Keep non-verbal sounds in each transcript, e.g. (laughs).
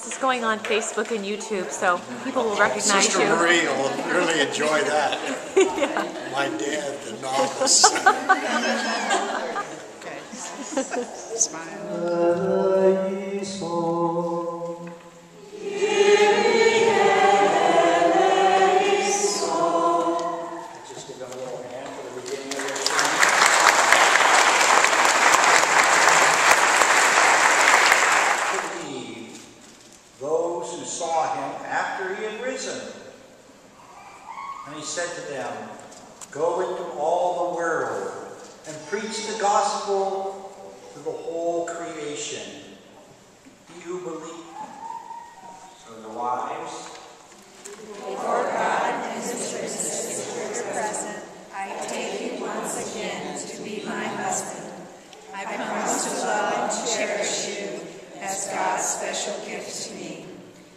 This is going on Facebook and YouTube, so people will recognize Sister you. Marie will really enjoy that. (laughs) (laughs) My dad, the novice. (laughs) Good. Smile. Go into all the world and preach the gospel to the whole creation. Do you believe? So the wives, Before God and his is present, I take you once again to be my husband. I promise to love and cherish you as God's special gift to me.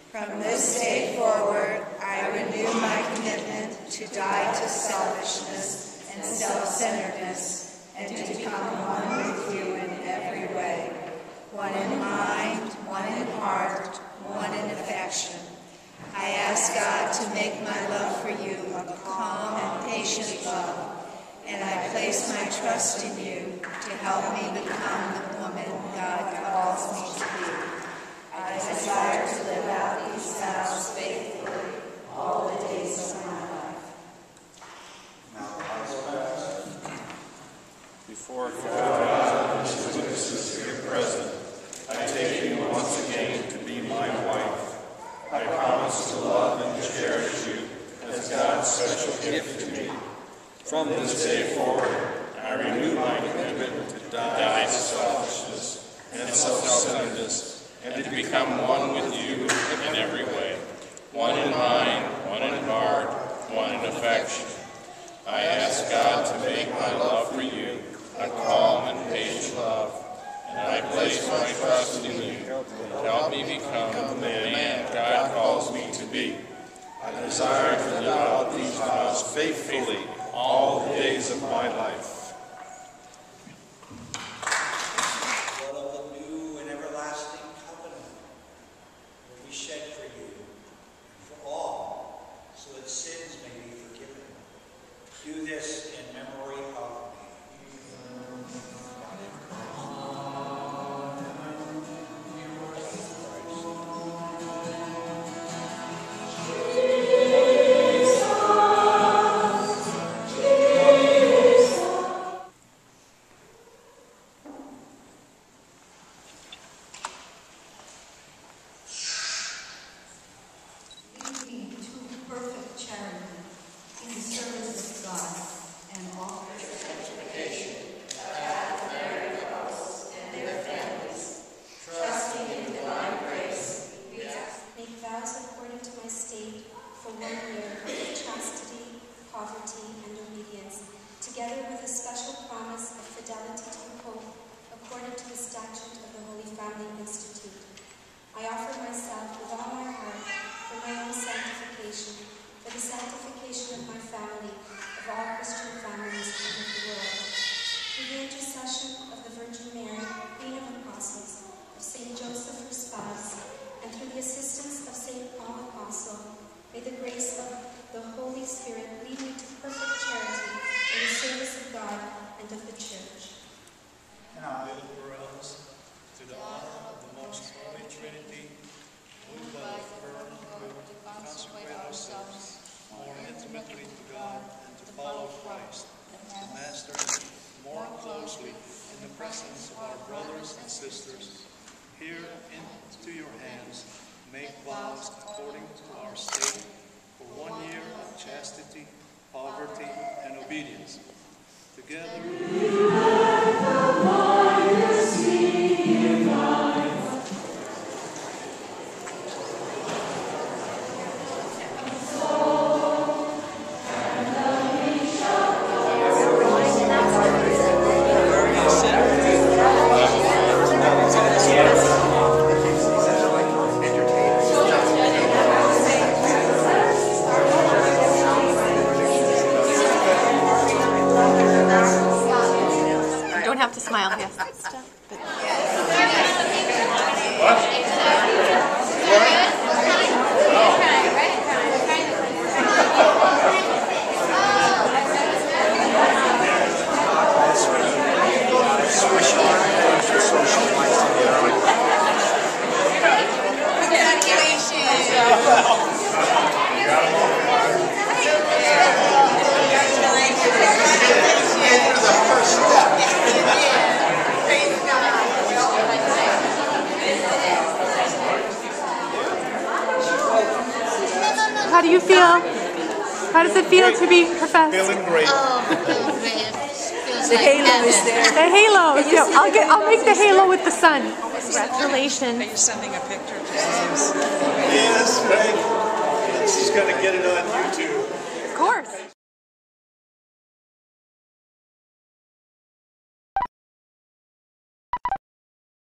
From this day forward, I renew my commitment to die to selfishness and self-centeredness and to become one with you in every way. One in mind, one in heart, one in affection. I ask God to make my love for you a calm and patient love, and I place my trust in you to help me become the woman God calls me to be. I desire to live out these vows faithfully all the days of my life. Before God, whose witnesses here present, I take you once again to be my wife. I promise to love and cherish you as God's special gift to me. From this day forward, I renew my commitment to die to selfishness and self-centeredness, and to become one with you in every way. One in mind, one in heart, one in affection. I ask God to make my love for you a calm and patient love, and I place my trust in you help me become the man God calls me to be. I desire to live out these vows faithfully all the days of my life. blood of together with a special promise of fidelity to the Pope, according to the statute of the Holy Family Institute. I offer myself with all my heart for my own sanctification, for the sanctification of my family, of all Christian families and of the world. Through the intercession of the Virgin Mary, Queen of Apostles, of Saint Joseph, her spouse, and through the assistance of Saint Paul Apostle, may the grace of the Holy Spirit lead me to perfect charity in the service of God and of the Church. And I, brothers, to the honor of the most holy Trinity, we but affirm to consecrate ourselves more intimately to God and to follow Christ, the Master, more closely in the presence of our brothers and sisters. Here into your hands, make vows according to our state for one year of chastity, poverty, and obedience. Together, How do you feel? How does it feel to be professed? Feeling great. Oh, feeling great. Feels The like halo is there. The halo. Yeah, I'll get. I'll make the halo with the sun. Congratulations. Are you sending a picture to us? Yes, thank